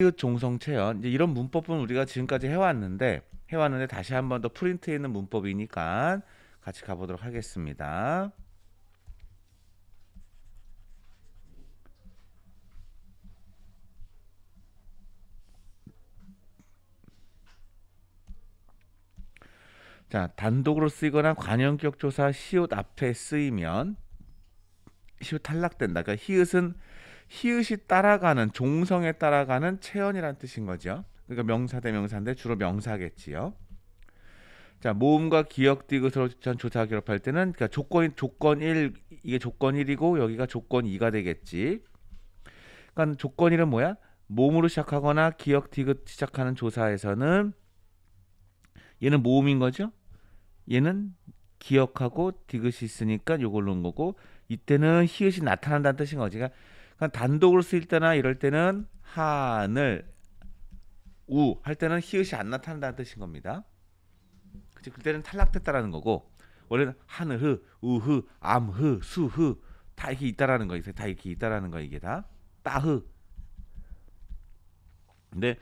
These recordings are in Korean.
히읗 종성체현 이제 이런 문법은 우리가 지금까지 해왔는데 해왔는데 다시 한 번 더 프린트해 있는 문법이니까 같이 가보도록 하겠습니다. 자, 단독으로 쓰이거나 관형격 조사 시옷 앞에 쓰이면 시옷 탈락된다. 그러니까 히읗은 히읗이 따라가는 종성에 따라가는 체언이란 뜻인 거죠. 그러니까 명사 대 명사인데 주로 명사겠지요. 자, 모음과 기억 디귿으로 전 조사 기록할 때는 그러니까 조건 조건 1 이게 조건 1이고 여기가 조건 2가 되겠지. 그러니까 조건 1은 뭐야? 모음으로 시작하거나 기억 디귿 시작하는 조사에서는 얘는 모음인 거죠. 얘는 기억하고 디귿이 있으니까 요걸 넣은 거고 이때는 히읗이 나타난다는 뜻인 거지. 그러니까 단독으로 쓰일 때나 이럴 때는 하늘 우 할 때는 히읗이 안 나타난다는 뜻인 겁니다. 그치? 그때는 탈락됐다라는 거고 원래는 하늘흐, 우흐, 암흐, 수흐 다 이렇게 있다라는 거 있어요. 다 이렇게 있다라는 거 이게 다 따흐. 근데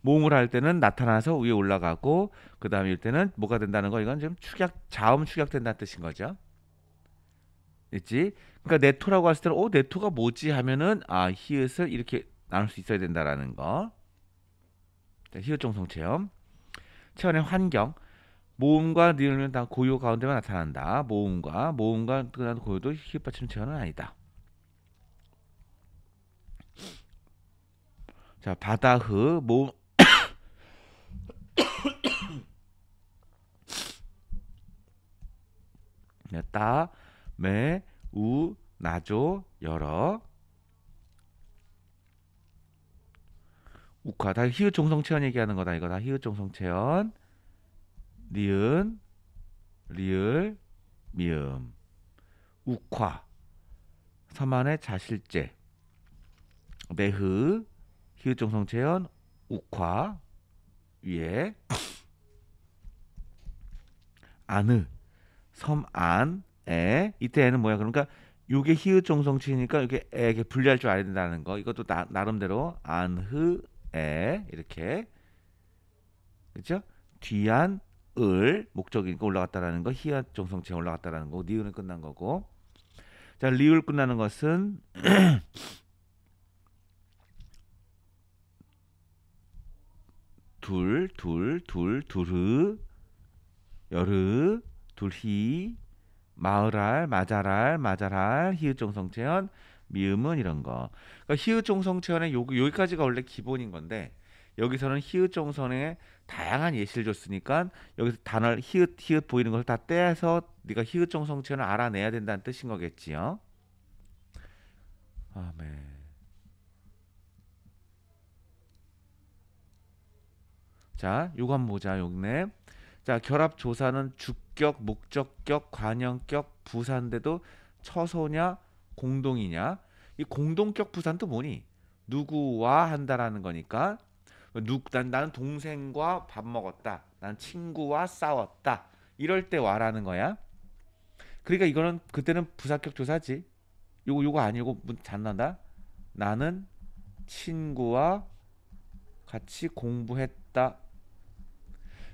모음을 할 때는 나타나서 위에 올라가고 그 다음에 일 때는 뭐가 된다는 거 이건 지금 축약 자음 축약된다는 뜻인 거죠. 있지? 그러니까 네토라고 했을 때는 어 네토가 뭐지 하면은 아 히읗을 이렇게 나눌 수 있어야 된다라는 거. 자, 히읗 정성 체험. 체험의 환경. 모음과 니을은 다 고요 가운데만 나타난다. 모음과 모음과 그다음 고요도 히읗 받침 체험은 아니다. 자, 바다흐 모음 네, 따, 매, 우, 나조, 열어. 우카 다 히읗 종성 체언 얘기하는 거다 이거 다 히읗 종성 체언. 니은, 리을, 미음. 우화 서만의 자실제. 매흐 히읗 종성 체언 우화 위에 아느 섬안 에? 이때 에는 뭐야? 그러니까 요게 히읗 정성치니까 이게 에게 분리할 줄 알아야 된다는 거. 이것도 나, 나름대로 안흐 에 이렇게. 그렇죠 뒤안 을 목적이니까 올라갔다라는 거 히읗 정성치 올라갔다라는 거고 니은은 끝난 거고. 자 리을 끝나는 것은 둘, 둘, 둘, 두르, 여르, 둘히, 마을알, 마잘알, 마잘알, 히읗 종성체현, 미음은 이런 거. 그러니까 히읗 종성체현의 요 여기까지가 원래 기본인 건데 여기서는 히읗 종성에 다양한 예시를 줬으니까 여기서 단어 히읗 히읗 보이는 것을 다 떼서 네가 히읗 종성체현을 알아내야 된다는 뜻인 거겠지요. 아멘. 자, 요거 한번 보자. 용네. 자, 결합 조사는 주 격, 목적격, 관형격, 부사인데도 처소냐, 공동이냐? 이 공동격 부사는 뭐니? 누구와 한다라는 거니까 누, 난, 나는 동생과 밥 먹었다. 난 친구와 싸웠다. 이럴 때 와라는 거야. 그러니까 이거는 그때는 부사격 조사지. 요거 요거 아니고 잔난다. 나는 친구와 같이 공부했다.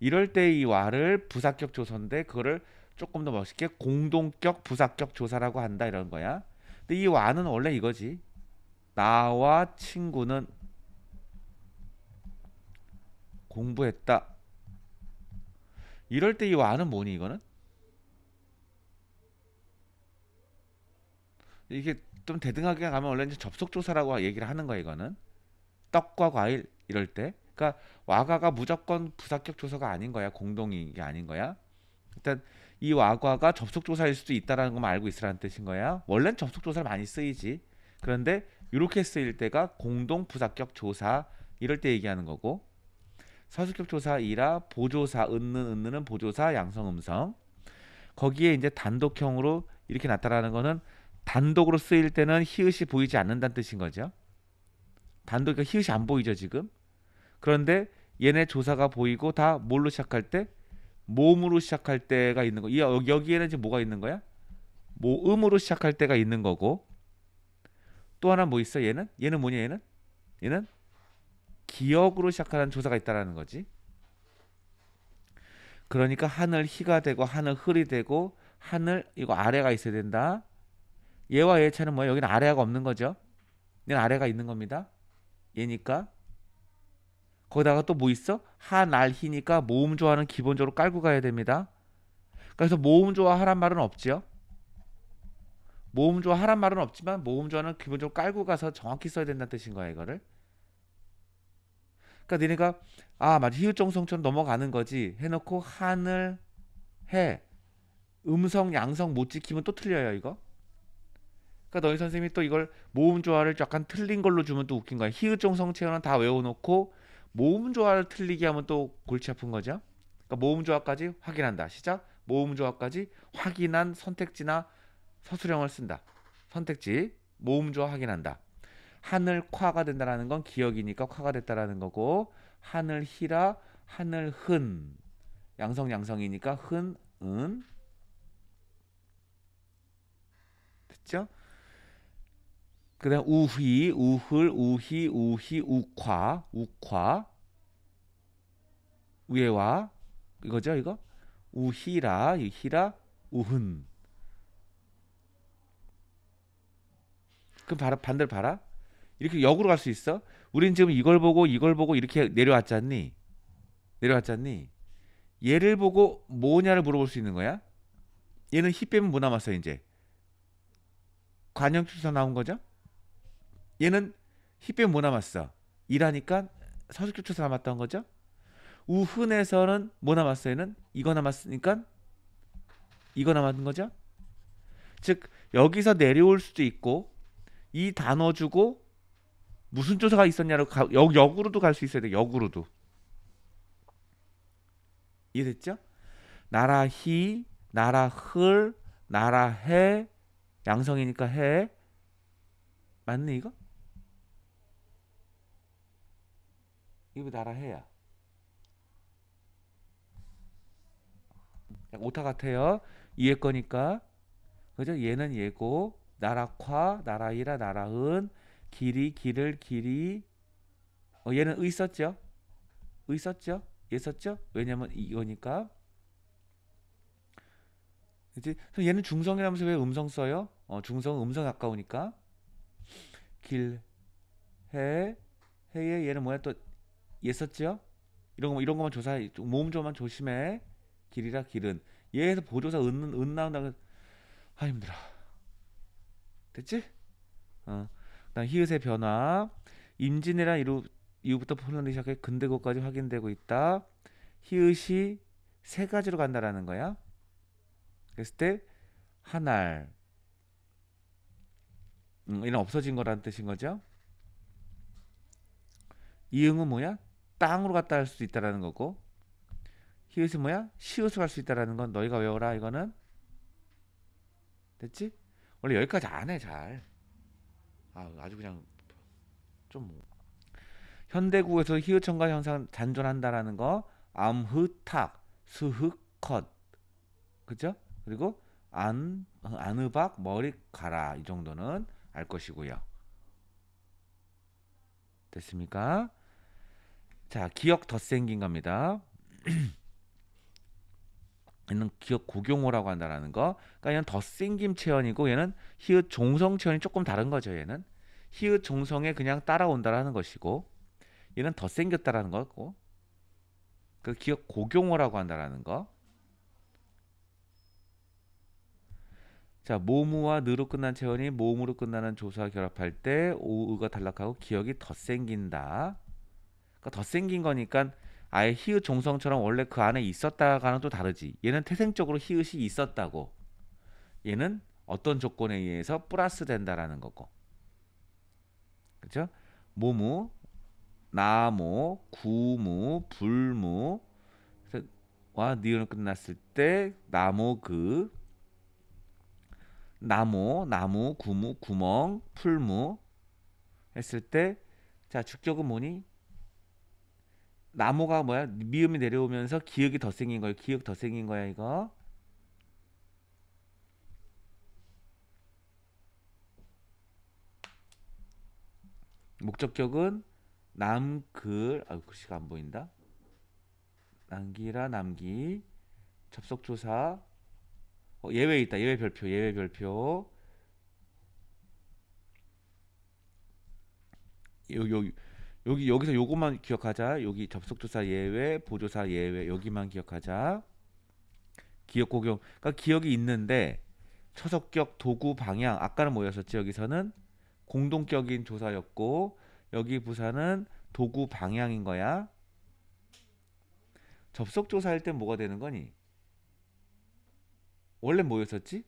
이럴 때 이 와를 부사격 조사인데 그거를 조금 더 멋있게 공동격 부사격 조사라고 한다 이런 거야. 근데 이 와는 원래 이거지. 나와 친구는 공부했다. 이럴 때 이 와는 뭐니 이거는? 이게 좀 대등하게 가면 원래 이제 접속 조사라고 얘기를 하는 거야 이거는. 떡과 과일 이럴 때. 그러니까 와가가 무조건 부사격 조사가 아닌 거야. 공동이 게 아닌 거야. 일단 이 와과가 접속 조사일 수도 있다라는 것만 알고 있으라는 뜻인 거야. 원래는 접속 조사를 많이 쓰이지. 그런데 이렇게 쓰일 때가 공동 부사격 조사 이럴 때 얘기하는 거고 서술격 조사 이라 보조사 은는 은는은 보조사 양성 음성 거기에 이제 단독형으로 이렇게 나타나는 거는 단독으로 쓰일 때는 히읗이 보이지 않는다는 뜻인 거죠. 단독 그러니까 히읗이 안 보이죠 지금. 그런데 얘네 조사가 보이고 다 뭘로 시작할 때 모음으로 시작할 때가 있는 거. 여기에는 지금 뭐가 있는 거야? 모음으로 시작할 때가 있는 거고 또 하나 뭐 있어? 얘는 얘는 뭐냐 얘는 얘는 기역으로 시작하는 조사가 있다라는 거지. 그러니까 하늘 희가 되고 하늘 흘이 되고 하늘 이거 아래가 있어야 된다. 얘와 얘 차는 뭐야? 여기는 아래가 없는 거죠. 얘는 아래가 있는 겁니다. 얘니까 거기다가 또 뭐 있어? 희니까 모음 조화는 기본적으로 깔고 가야 됩니다. 그래서 모음 조화 하란 말은 없지요. 모음 조화 하란 말은 없지만 모음 조화는 기본적으로 깔고 가서 정확히 써야 된다는 뜻인 거야 이거를. 그러니까 니네가 아 맞아 히읗정성처럼 넘어가는 거지 해놓고 하늘 해 음성 양성 못 지키면 또 틀려요 이거. 그러니까 너희 선생님이 또 이걸 모음 조화를 약간 틀린 걸로 주면 또 웃긴 거야. 히읗정성 체어는 다 외워놓고 모음 조화를 틀리게 하면 또 골치 아픈 거죠. 그러니까 모음 조화까지 확인한다. 시작. 모음 조화까지 확인한 선택지나 서술형을 쓴다. 선택지 모음 조화 확인한다. 하늘 콰가 된다라는 건 기억이니까 콰가 됐다라는 거고 하늘 희라 하늘 흔 양성 양성이니까 흔은 됐죠? 그다음 우휘 우흘 우희 우희 우夸우夸위에와 이거죠 이거? 우희라 이 희라 우흔. 그럼 봐라 반대로 봐라. 이렇게 역으로 갈 수 있어? 우린 지금 이걸 보고 이걸 보고 이렇게 내려왔잖니? 내려왔잖니? 얘를 보고 뭐냐를 물어볼 수 있는 거야? 얘는 희 빼면 뭐 남았어 이제? 관형추사 나온 거죠 얘는 희 빼면 뭐 남았어 이라니까 서술교추사 남았던 거죠 우흔에서는 뭐 남았어 얘는 이거 남았으니까 이거 남았는 거죠 즉 여기서 내려올 수도 있고 이 단어 주고 무슨 조사가 있었냐로 가, 역, 역으로도 갈 수 있어야 돼. 역으로도. 이해됐죠? 나라 희, 나라 흘, 나라 해, 양성이니까 해. 맞네 이거? 이거 나라 해야. 오타 같아요. 이해 거니까. 그죠? 얘는 얘고 나라 콰, 나라 이라, 나라 은, 길이, 길을, 길이. 어, 얘는 의 썼죠? 의 썼죠? 얘 썼죠? 왜냐면 이거니까. 그치? 얘는 중성이라면서 왜 음성 써요? 어, 중성 음성 가까우니까. 길, 해, 해에 얘는 뭐야 또 얘 썼죠? 이런 거 이런 거만 조사 모음 조만 조심해. 길이라 길은 얘에서 보조사 은, 은 나온다. 아 힘들어. 됐지? 어. 그다음 히읗의 변화. 임진왜란 이후 이후부터 폴란드 시작해 근대고까지 확인되고 있다. 히읗이 세 가지로 간다라는 거야. 그랬을 때 하날 음, 이는 없어진 거라는 뜻인 거죠. 이응은 뭐야? 땅으로 갔다 할 수 있다라는 거고 히읗은 뭐야? 시옷으로 갈 수 있다라는 건 너희가 외워라 이거는 됐지? 원래 여기까지 안 해 잘. 아, 아주 그냥 좀 뭐. 현대국에서 히읗청가 현상 잔존한다라는 거 암흐탁 스흑컷 그죠? 그리고 안 안으박 머리카라 이 정도는 알 것이고요. 됐습니까? 자, 기억 덧생긴 겁니다. 얘는 기억 고경호라고 한다라는 거. 그러니까 얘는 덧생김 체언이고 얘는 히읗 종성 체언이 조금 다른 거죠. 얘는 히읗 종성에 그냥 따라온다라는 것이고 얘는 덧생겼다라는 거고. 그 기억 고경호라고 한다라는 거. 자, 모무와 느로 끝난 체언이 모음으로 끝나는 조사 결합할 때 오의가 단락하고 기억이 덧생긴다. 그러니까 덧생긴 거니까 아예 히읗 종성처럼 원래 그 안에 있었다가는 또 다르지. 얘는 태생적으로 히읗이 있었다고. 얘는 어떤 조건에 의해서 플러스 된다라는 거고. 그죠? 모무, 나무, 구무, 불무 와 니은을 끝났을 때 나무 그 나무, 나무, 구무, 구멍, 풀무 했을 때 자, 주격은 뭐니? 나무가 뭐야? 미음이 내려오면서 기억이 더 생긴 거예요. 기억 더 생긴 거야, 이거. 목적격은 남글 아 글씨가 안 보인다. 남기라 남기 접속 조사 어, 예외 있다. 예외 별표 예외 별표 요, 요, 여기 여기서 요것만 기억하자. 여기 접속 조사 예외, 보조사 예외 여기만 기억하자. 기억 고경. 그러니까 기억이 있는데 초석격 도구 방향 아까는 뭐였었지 여기서는 공동격인 조사였고 여기 부사는 도구 방향인 거야. 접속 조사할 때 뭐가 되는 거니? 원래 뭐였었지?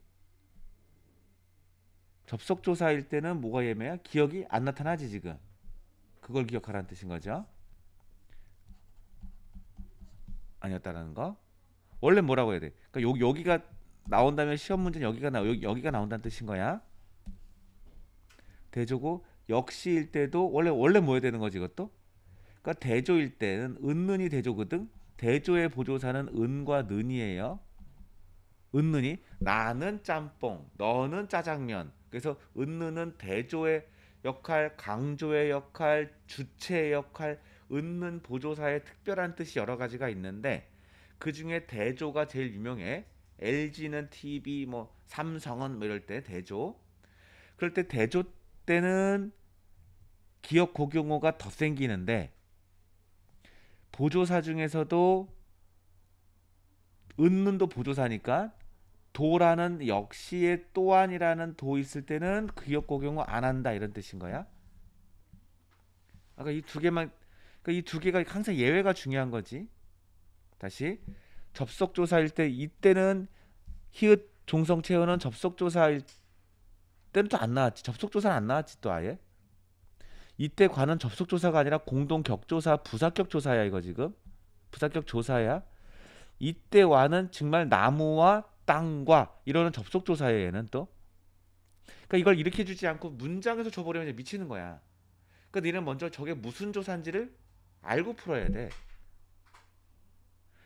접속 조사일 때는 뭐가 예매야? 기억이 안 나타나지 지금. 그걸 기억하라는 뜻인 거죠. 아니었다라는 거. 원래 뭐라고 해야 돼? 그러니까 여, 여기가 나온다면 시험 문제는 여기가 나 여기, 여기가 나온다는 뜻인 거야. 대조고 역시일 때도 원래 원래 뭐 해야 되는 거지 이것도? 그러니까 대조일 때는 은는이 대조거든. 대조의 보조사는 은과 는이에요. 은는이 나는 짬뽕, 너는 짜장면. 그래서 은는은 대조의 역할, 강조의 역할, 주체의 역할, 은는 보조사의 특별한 뜻이 여러 가지가 있는데 그 중에 대조가 제일 유명해. LG는 TV, 뭐 삼성은 뭐 이럴 때 대조. 그럴 때 대조 때는 기억 고경어가 더 생기는데 보조사 중에서도 은는도 보조사니까 도라는 역시의 또한이라는 도 있을 때는 기억 고경어 안 한다 이런 뜻인 거야. 아까 이 두 개만 그러니까 이 두 개가 항상 예외가 중요한 거지. 다시 접속 조사일 때 이때는 히읗 종성 채우는 접속 조사일 때는 또 안 나왔지. 접속 조사는 안 나왔지 또 아예. 이때 관은 접속 조사가 아니라 공동 격조사 부사격 조사야 이거 지금. 부사격 조사야. 이때 와는 정말 나무와 땅과 이러는 접속 조사예요 얘는 또. 그러니까 이걸 이렇게 주지 않고 문장에서 줘버리면 미치는 거야. 그러니까 너는 먼저 저게 무슨 조사인지를 알고 풀어야 돼.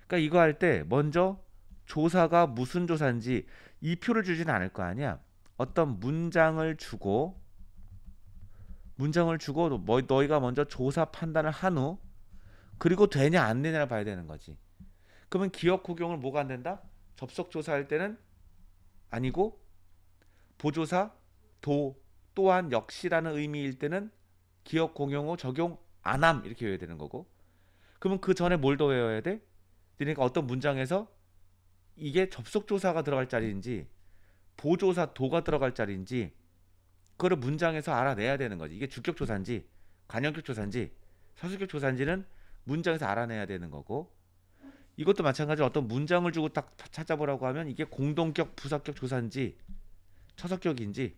그러니까 이거 할 때 먼저 조사가 무슨 조사인지 이 표를 주지는 않을 거 아니야. 어떤 문장을 주고 문장을 주고 뭐 너희가 먼저 조사 판단을 한 후 그리고 되냐 안 되냐를 봐야 되는 거지. 그러면 기억 구경을 뭐가 안 된다? 접속 조사할 때는 아니고 보조사 도 또한 역시라는 의미일 때는 기억 공용어 적용 안함 이렇게 외워야 되는 거고 그러면 그 전에 뭘 더 외워야 돼? 그러니까 어떤 문장에서 이게 접속 조사가 들어갈 자리인지 보조사 도가 들어갈 자리인지 그거를 문장에서 알아내야 되는 거지. 이게 주격 조사인지 관형격 조사인지 서술격 조사인지는 문장에서 알아내야 되는 거고 이것도 마찬가지로 어떤 문장을 주고 딱 찾아보라고 하면 이게 공동격 부사격 조사인지 처석격인지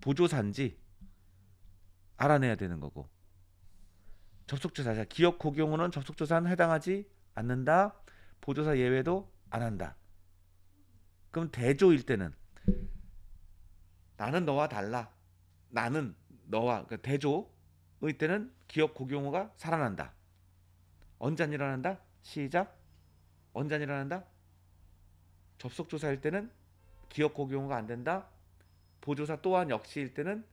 보조사인지 알아내야 되는 거고. 접속조사 기억 고경어는 접속조사는 해당하지 않는다. 보조사 예외도 안 한다. 그럼 대조일 때는 나는 너와 달라. 나는 너와 그러니까 대조의 때는 기억 고경어가 살아난다. 언제 안 일어난다? 시작 언제 안 일어난다 접속 조사일 때는 기억 고경어가 안 된다 보조사 또한 역시일 때는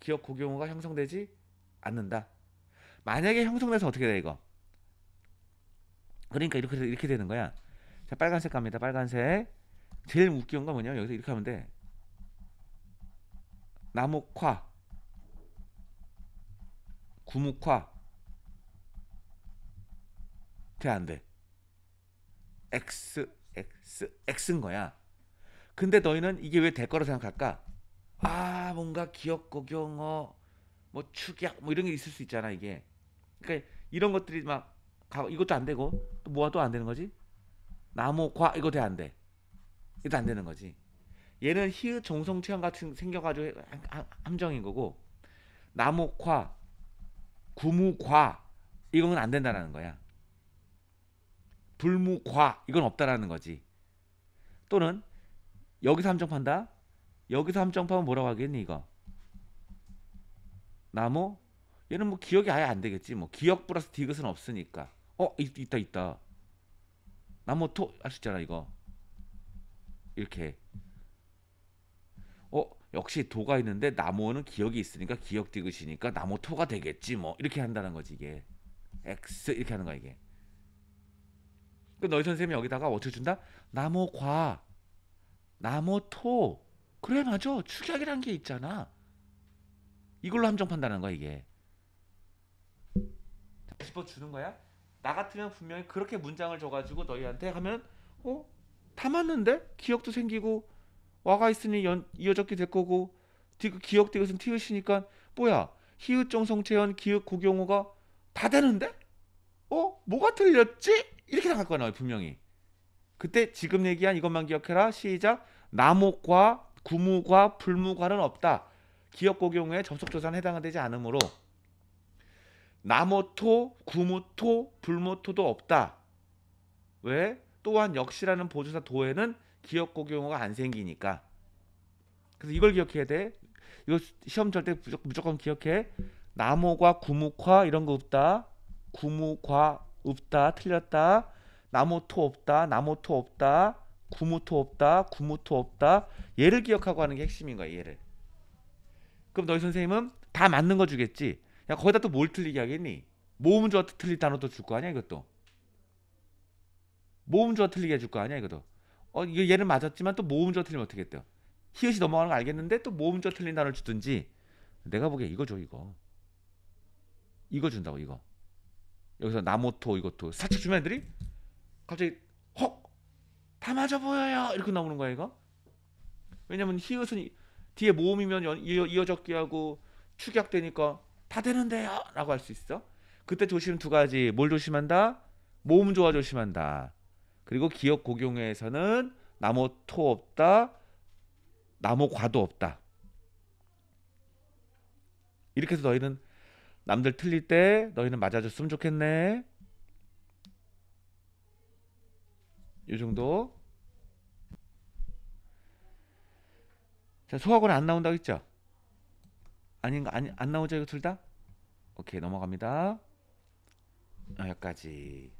기억 고경어가 형성되지 않는다. 만약에 형성돼서 어떻게 돼 이거? 그러니까 이렇게 이렇게 되는 거야. 자 빨간색 갑니다. 빨간색. 제일 웃기는 건 뭐냐? 여기서 이렇게 하면 돼. 나목화, 구목화, 돼 안 돼. X, X, X인 거야. 근데 너희는 이게 왜 될 거라 생각할까? 아 뭔가 기억 고 경어 뭐 축약 뭐 이런 게 있을 수 있잖아 이게 그러니까 이런 것들이 막 가, 이것도 안 되고 또또안 되는 거지 나무 과 이거 돼안 돼. 이것도 안 되는 거지 얘는 히읗 종성 체험 같은 생겨가지고 함정인 거고 나무 과 구무 과 이건 안 된다라는 거야 불무 과 이건 없다라는 거지 또는 여기서 함정 판다 여기서 함정파면 뭐라고 하겠니 이거? 나무? 얘는 뭐 기억이 아예 안 되겠지. 뭐 기억 플러스 디귿은 없으니까. 어 있, 있다 있다. 나무 토 할 수 있잖아 이거. 이렇게. 어 역시 도가 있는데 나무는 기억이 있으니까 기억 디귿이니까 나무 토가 되겠지 뭐 이렇게 한다는 거지 이게 x 이렇게 하는 거야 이게 그 너희 선생님이 여기다가 어떻게 준다 나무 과 나무 토 그래 맞아 축약이란 게 있잖아 이걸로 함정 판단하는 거야 이게 짚어 주는 거야 나 같으면 분명히 그렇게 문장을 줘가지고 너희한테 하면 어? 다 맞는데? 기억도 생기고 와가 있으니 연, 이어적기 될 거고 디, 기억 디귿은 티읕이니까 뭐야 히읗 정성채연 기억 고경호가 다 되는데? 어? 뭐가 틀렸지? 이렇게 나갈 거야 너 분명히 그때 지금 얘기한 이것만 기억해라 시작 나목과 구무과 불무과는 없다 기억 고경호의 접속조사는 해당되지 않으므로 나모토, 구무토, 불모토도 없다. 왜? 또한 역시라는 보조사 도에는 기억 고경어가 안 생기니까. 그래서 이걸 기억해야 돼. 이거 시험 절때 무조건 기억해. 나모과 구묵화 이런 거 없다. 구묵화 없다. 틀렸다. 나모토 없다. 나모토 없다. 구무토 없다. 구무토 없다. 얘를 기억하고 하는 게 핵심인 거야. 얘를. 그럼 너희 선생님은 다 맞는 거 주겠지. 야 거기다 또 뭘 틀리게 하겠니? 모음조와 틀릴 단어도 줄 거 아니야 이것도. 모음조와 틀리게 해줄 거 아니야 이것도. 어 이거 얘는 맞았지만 또 모음조 틀리면 어떻게 돼요? 히읗이 넘어가는 거 알겠는데 또 모음조 틀린 단어를 주든지 내가 보기에 이거 줘 이거. 이거 준다고 이거. 여기서 나모토 이것도. 살짝 주면 애들이 갑자기 헉! 다 맞아 보여요! 이렇게 나오는 거야 이거. 왜냐면 히읗은 뒤에 모음이면 연- 이어, 이어적기 하고 축약되니까 다 되는데요? 라고 할 수 있어. 그때 조심 두 가지. 뭘 조심한다? 모음 조화 조심한다. 그리고 기억 고경에서는 나무 토 없다 나무 과도 없다. 이렇게 해서 너희는 남들 틀릴 때 너희는 맞아줬으면 좋겠네 이 정도 자 소학원 안 나온다고 했죠 아닌가 아니 안 나오죠 이거 둘 다? 오케이 넘어갑니다. 아, 여기까지.